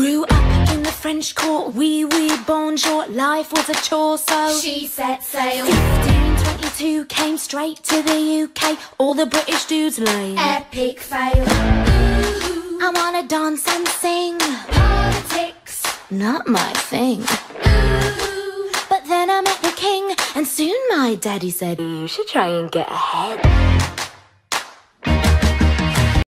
Grew up in the French court, wee wee bonjour, life was a chore, so She set sail. 1522 came straight to the UK, all the British dudes lame. Epic fail. I wanna dance and sing, Politics. not my thing. But then I met the king, and soon my daddy said, You should try and get ahead.